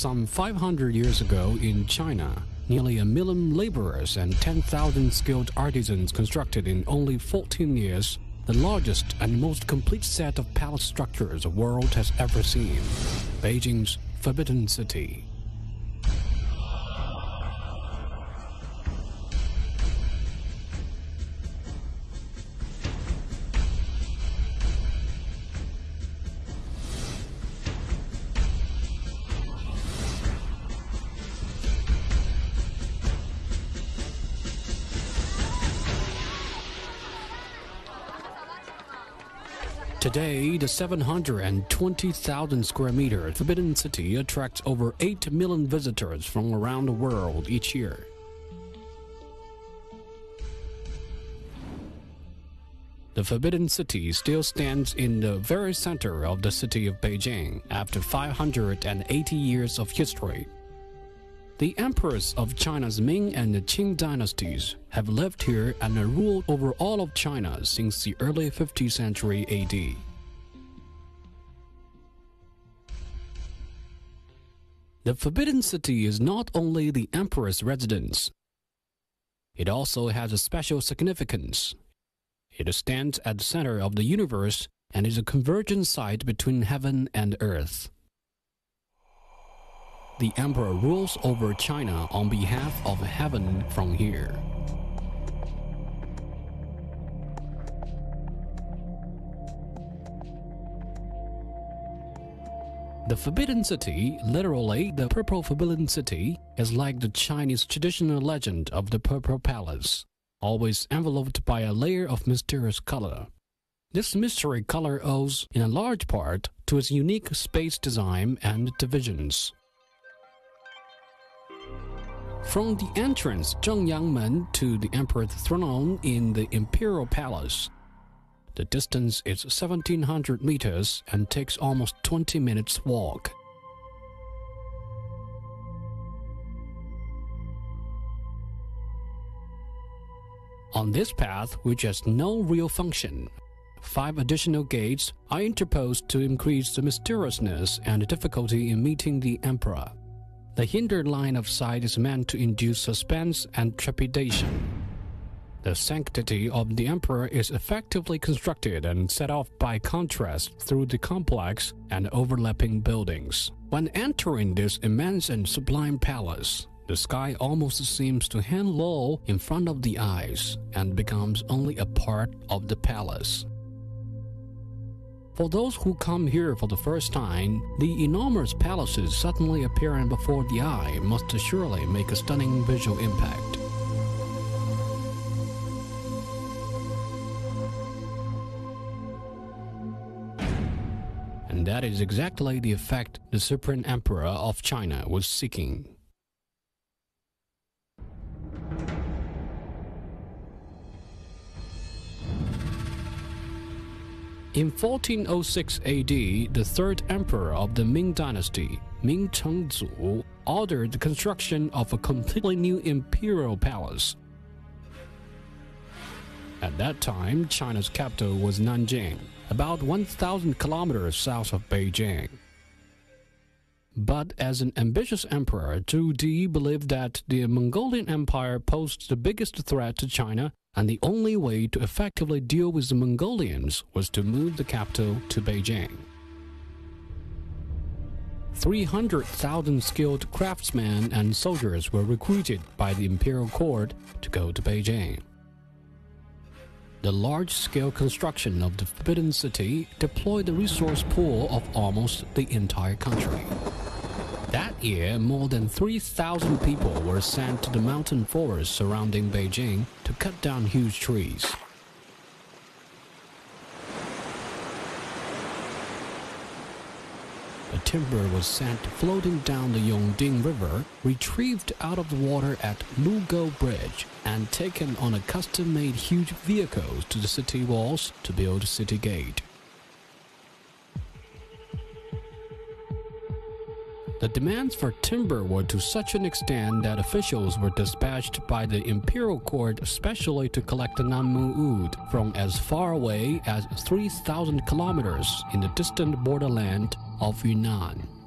some 500 years ago in China, nearly a million laborers and 10,000 skilled artisans constructed in only 14 years the largest and most complete set of palace structures the world has ever seen. Beijing's Forbidden City. Today, the 720,000 square meter Forbidden City attracts over 8 million visitors from around the world each year. The Forbidden City still stands in the very center of the city of Beijing after 580 years of history. The emperors of China's Ming and Qing dynasties have lived here and ruled over all of China since the early 15th century AD. The Forbidden City is not only the emperor's residence, it also has a special significance. It stands at the center of the universe and is a convergence site between heaven and earth the emperor rules over China on behalf of heaven from here. The Forbidden City, literally the Purple Forbidden City, is like the Chinese traditional legend of the Purple Palace, always enveloped by a layer of mysterious color. This mystery color owes, in a large part, to its unique space design and divisions. From the entrance Zhengyangmen to the Emperor's throne in the Imperial Palace, the distance is 1700 meters and takes almost 20 minutes walk. On this path, which has no real function, five additional gates are interposed to increase the mysteriousness and difficulty in meeting the Emperor. The hindered line of sight is meant to induce suspense and trepidation. The sanctity of the emperor is effectively constructed and set off by contrast through the complex and overlapping buildings. When entering this immense and sublime palace, the sky almost seems to hang low in front of the eyes and becomes only a part of the palace. For those who come here for the first time, the enormous palaces suddenly appearing before the eye must surely make a stunning visual impact. And that is exactly the effect the Supreme Emperor of China was seeking. In 1406 AD, the third emperor of the Ming dynasty, Ming Chengzu, ordered the construction of a completely new imperial palace. At that time, China's capital was Nanjing, about 1,000 kilometers south of Beijing. But as an ambitious emperor, Zhu Di believed that the Mongolian Empire posed the biggest threat to China and the only way to effectively deal with the Mongolians was to move the capital to Beijing. 300,000 skilled craftsmen and soldiers were recruited by the imperial court to go to Beijing. The large-scale construction of the Forbidden City deployed the resource pool of almost the entire country. That year, more than 3,000 people were sent to the mountain forests surrounding Beijing to cut down huge trees. The timber was sent floating down the Yongding River, retrieved out of the water at Lugou Bridge, and taken on a custom-made huge vehicles to the city walls to build City Gate. The demands for timber were to such an extent that officials were dispatched by the imperial court specially to collect the Nanmu wood from as far away as 3,000 kilometers in the distant borderland of Yunnan.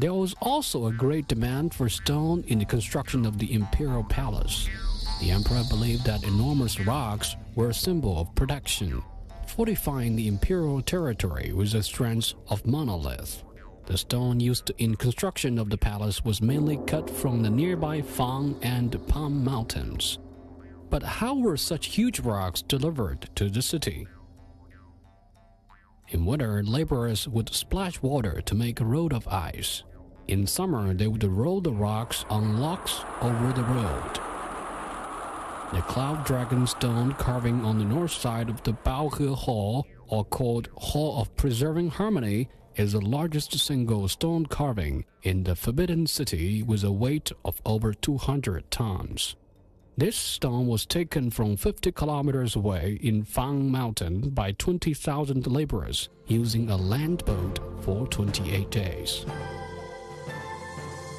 There was also a great demand for stone in the construction of the imperial palace. The emperor believed that enormous rocks were a symbol of protection, fortifying the imperial territory with the strength of monolith. The stone used in construction of the palace was mainly cut from the nearby Fang and Pan mountains. But how were such huge rocks delivered to the city? In winter, laborers would splash water to make a road of ice. In summer, they would roll the rocks on logs over the road. The cloud dragon stone carving on the north side of the Baohe Hall, or called Hall of Preserving Harmony, is the largest single stone carving in the Forbidden City with a weight of over 200 tons. This stone was taken from 50 kilometers away in Fang Mountain by 20,000 laborers using a land boat for 28 days.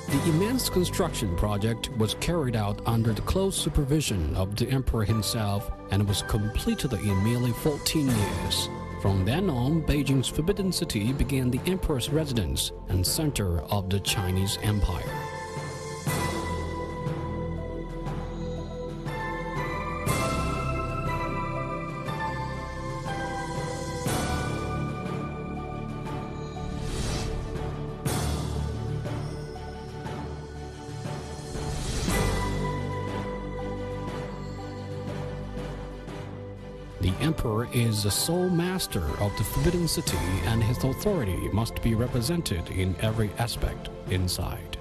The immense construction project was carried out under the close supervision of the emperor himself and was completed in merely 14 years. From then on, Beijing's Forbidden City became the emperor's residence and center of the Chinese Empire. Emperor is the sole master of the Forbidden City, and his authority must be represented in every aspect inside.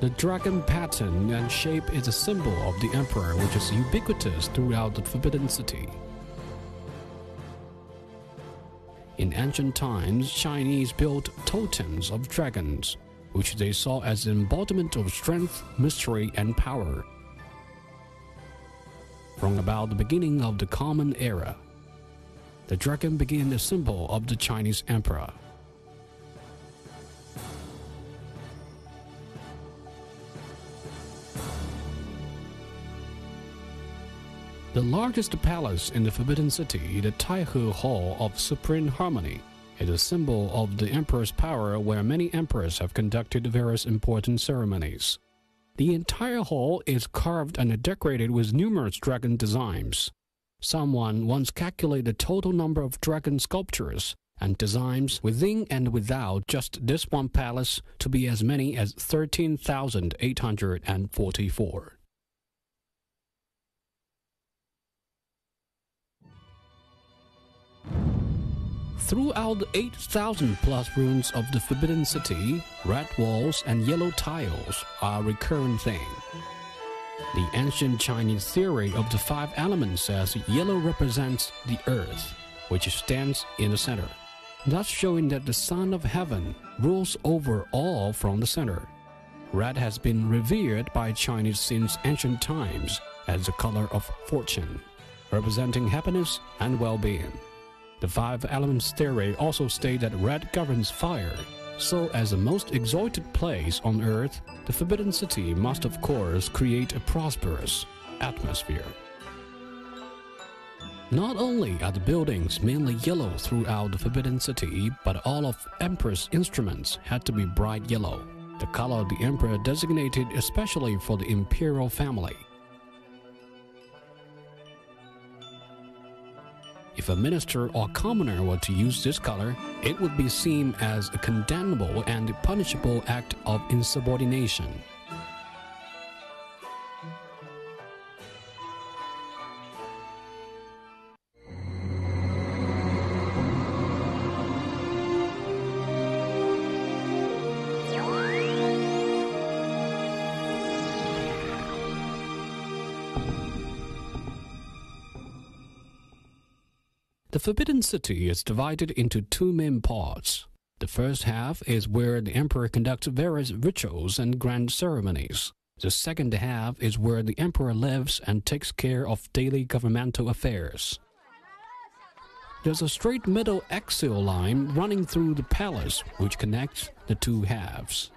The dragon pattern and shape is a symbol of the emperor, which is ubiquitous throughout the Forbidden City. In ancient times, Chinese built totems of dragons which they saw as an embodiment of strength, mystery, and power. From about the beginning of the Common Era, the dragon became a symbol of the Chinese emperor. The largest palace in the Forbidden City, the Taihe Hall of Supreme Harmony, is a symbol of the emperor's power where many emperors have conducted various important ceremonies. The entire hall is carved and decorated with numerous dragon designs. Someone once calculated the total number of dragon sculptures and designs within and without just this one palace to be as many as 13,844. Throughout the 8,000 plus rooms of the Forbidden City, red walls and yellow tiles are a recurrent thing. The ancient Chinese theory of the five elements says yellow represents the earth, which stands in the center, thus showing that the Son of Heaven rules over all from the center. Red has been revered by Chinese since ancient times as the color of fortune, representing happiness and well-being. The five elements theory also state that red governs fire. So, as the most exalted place on earth, the Forbidden City must of course create a prosperous atmosphere. Not only are the buildings mainly yellow throughout the Forbidden City, but all of Emperor's instruments had to be bright yellow, the color the Emperor designated especially for the imperial family. If a minister or commoner were to use this color, it would be seen as a condemnable and punishable act of insubordination. Forbidden City is divided into two main parts. The first half is where the emperor conducts various rituals and grand ceremonies. The second half is where the emperor lives and takes care of daily governmental affairs. There's a straight middle axial line running through the palace which connects the two halves.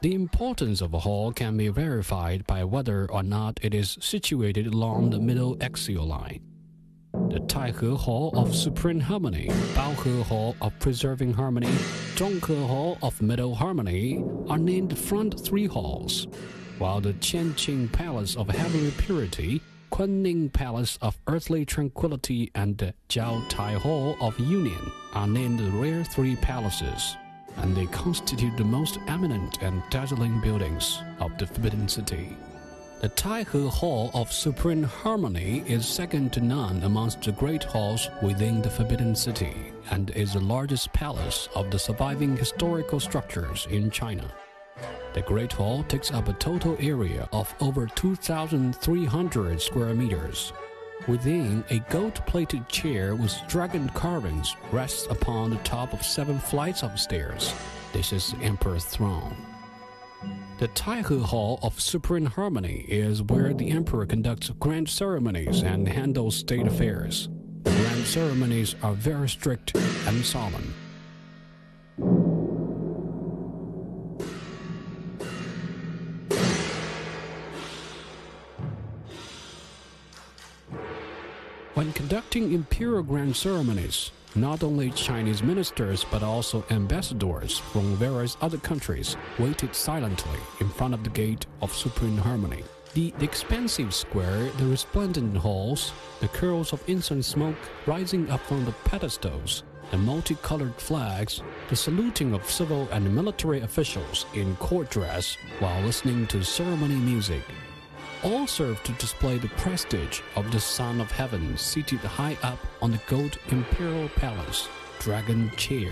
The importance of a hall can be verified by whether or not it is situated along the middle axial line. The Taihe Hall of Supreme Harmony, Baohe Hall of Preserving Harmony, Zhonghe Hall of Middle Harmony are named front three halls, while the Qianqing Palace of Heavenly Purity, Kunning Palace of Earthly Tranquility, and the Jiao Tai Hall of Union are named the rear three palaces, and they constitute the most eminent and dazzling buildings of the Forbidden City. The Taihe Hall of Supreme Harmony is second to none amongst the great halls within the Forbidden City and is the largest palace of the surviving historical structures in China. The Great Hall takes up a total area of over 2,300 square meters. Within, a gold-plated chair with dragon carvings rests upon the top of seven flights of stairs. This is the Emperor's throne. The Taihe Hall of Supreme Harmony is where the emperor conducts grand ceremonies and handles state affairs. The grand ceremonies are very strict and solemn. When conducting imperial grand ceremonies, not only Chinese ministers but also ambassadors from various other countries waited silently in front of the gate of Supreme Harmony. The expansive square, the resplendent halls, the curls of incense smoke rising up from the pedestals, the multicolored flags, the saluting of civil and military officials in court dress while listening to ceremony music, all serve to display the prestige of the Son of Heaven seated high up on the gold imperial palace, dragon chair.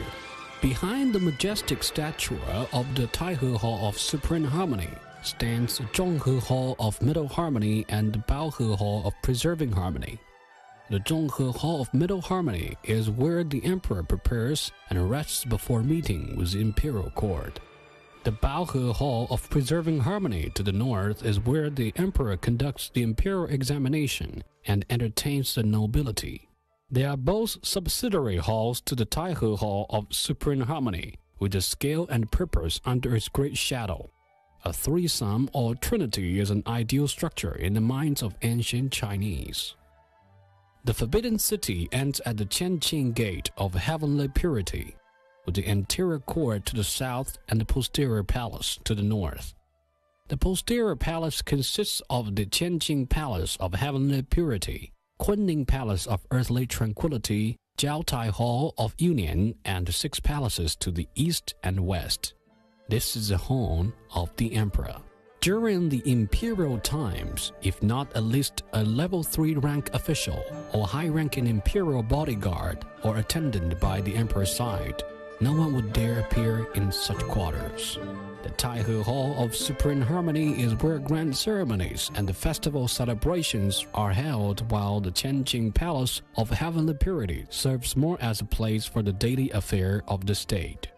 Behind the majestic statue of the Taihe Hall of Supreme Harmony stands Zhonghe Hall of Middle Harmony and Baohe Hall of Preserving Harmony. The Zhonghe Hall of Middle Harmony is where the emperor prepares and rests before meeting with the imperial court. The Baohe Hall of Preserving Harmony to the north is where the emperor conducts the imperial examination and entertains the nobility. They are both subsidiary halls to the Taihe Hall of Supreme Harmony, with the scale and purpose under its great shadow. A threesome or trinity is an ideal structure in the minds of ancient Chinese. The Forbidden City ends at the Qianqing Gate of Heavenly Purity, with the interior court to the south and the posterior palace to the north. The posterior palace consists of the Qianqing Palace of Heavenly Purity, Kunning Palace of Earthly Tranquility, Jiaotai Hall of Union, and six palaces to the east and west. This is the home of the emperor. During the imperial times, if not at least a level 3 rank official or high ranking imperial bodyguard or attendant by the emperor's side, no one would dare appear in such quarters. The Taihe Hall of Supreme Harmony is where grand ceremonies and the festival celebrations are held, while the Qianqing Palace of Heavenly Purity serves more as a place for the daily affair of the state.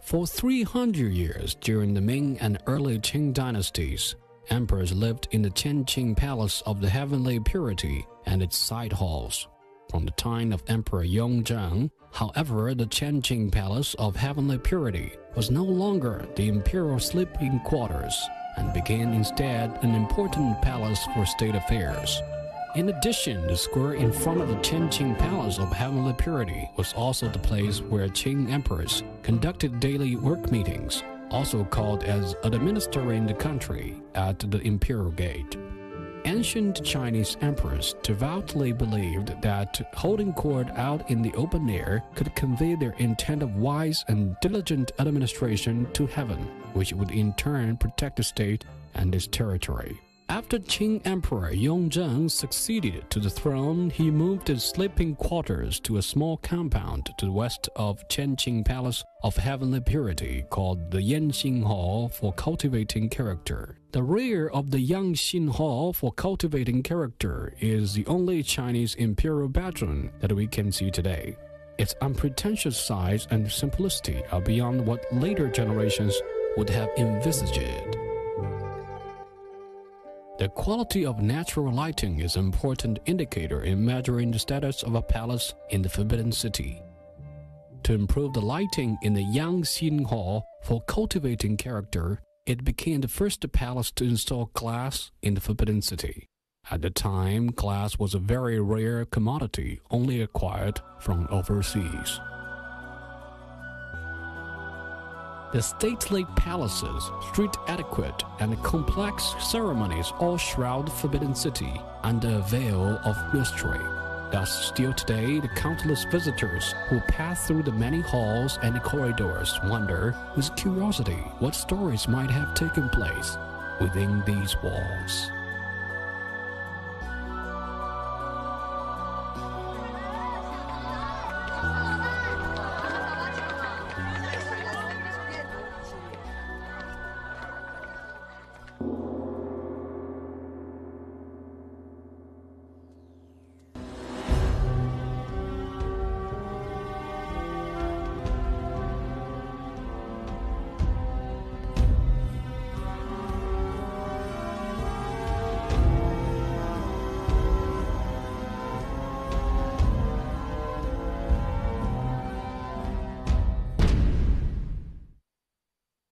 For 300 years during the Ming and early Qing dynasties, emperors lived in the Qianqing Palace of the Heavenly Purity and its side halls. From the time of Emperor Yongzheng, however, the Qianqing Palace of Heavenly Purity was no longer the imperial sleeping quarters and became instead an important palace for state affairs. In addition, the square in front of the Qianqing Palace of Heavenly Purity was also the place where Qing emperors conducted daily work meetings, also called as administering the country at the Imperial Gate. Ancient Chinese emperors devoutly believed that holding court out in the open air could convey their intent of wise and diligent administration to heaven, which would in turn protect the state and its territory. After Qing Emperor Yongzheng succeeded to the throne, he moved his sleeping quarters to a small compound to the west of Qianqing Palace of Heavenly Purity called the Yangxin Hall for cultivating character. The rear of the Yangxin Hall for cultivating character is the only Chinese imperial bedroom that we can see today. Its unpretentious size and simplicity are beyond what later generations would have envisaged. The quality of natural lighting is an important indicator in measuring the status of a palace in the Forbidden City. To improve the lighting in the Yangxin Hall for cultivating character, it became the first palace to install glass in the Forbidden City. At the time, glass was a very rare commodity, only acquired from overseas. The stately palaces, street etiquette, and complex ceremonies all shroud the Forbidden City under a veil of mystery. Thus, still today, the countless visitors who pass through the many halls and corridors wonder with curiosity what stories might have taken place within these walls.